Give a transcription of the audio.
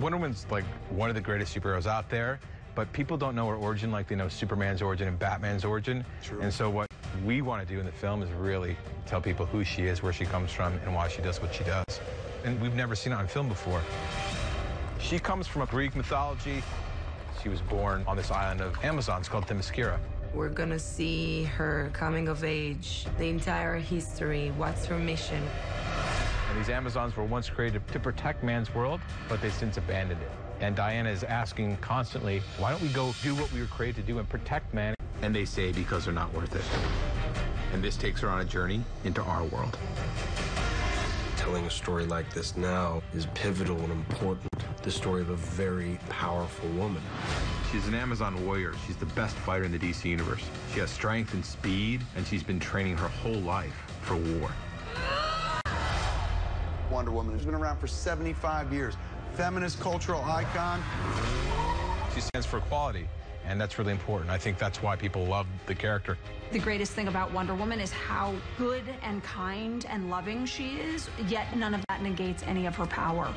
Wonder Woman's like one of the greatest superheroes out there, but people don't know her origin like they know Superman's origin and Batman's origin. True. And so what we want to do in the film is really tell people who she is, where she comes from, and why she does what she does. And we've never seen it on film before. She comes from a Greek mythology. She was born on this island of Amazons called Themyscira. We're gonna see her coming of age, the entire history, what's her mission. And these Amazons were once created to protect man's world, but they've since abandoned it. And Diana is asking constantly, why don't we go do what we were created to do and protect man? And they say because they're not worth it. And this takes her on a journey into our world. Telling a story like this now is pivotal and important. The story of a very powerful woman. She's an Amazon warrior. She's the best fighter in the DC universe. She has strength and speed, and she's been training her whole life for war. Wonder Woman has been around for 75 years. Feminist cultural icon. She stands for equality, and that's really important. I think that's why people love the character. The greatest thing about Wonder Woman is how good and kind and loving she is, yet none of that negates any of her power.